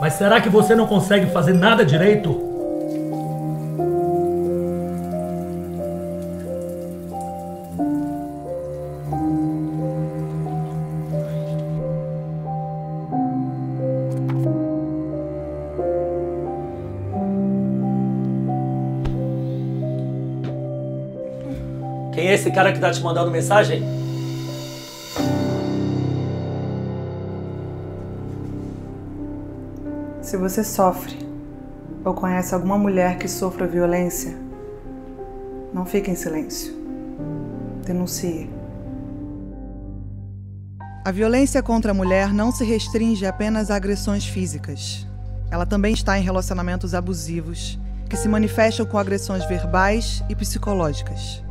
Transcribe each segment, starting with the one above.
Mas será que você não consegue fazer nada direito? Quem é esse cara que tá te mandando mensagem? Se você sofre ou conhece alguma mulher que sofra violência, não fique em silêncio. Denuncie. A violência contra a mulher não se restringe apenas a agressões físicas. Ela também está em relacionamentos abusivos, que se manifestam com agressões verbais e psicológicas.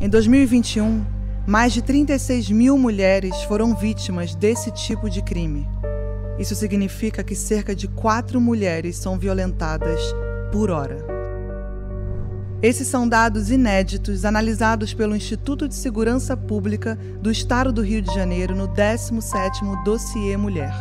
Em 2021, mais de 36 mil mulheres foram vítimas desse tipo de crime. Isso significa que cerca de quatro mulheres são violentadas por hora. Esses são dados inéditos analisados pelo Instituto de Segurança Pública do Estado do Rio de Janeiro no 17º Dossiê Mulher.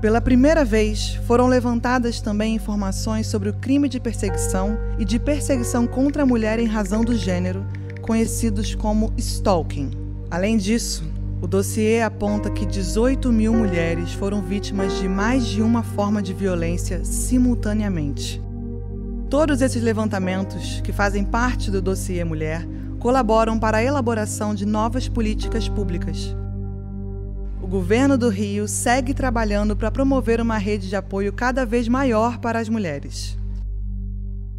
Pela primeira vez, foram levantadas também informações sobre o crime de perseguição e de perseguição contra a mulher em razão do gênero, conhecidos como stalking. Além disso, o dossiê aponta que 18 mil mulheres foram vítimas de mais de uma forma de violência simultaneamente. Todos esses levantamentos, que fazem parte do dossiê Mulher, colaboram para a elaboração de novas políticas públicas. O governo do Rio segue trabalhando para promover uma rede de apoio cada vez maior para as mulheres.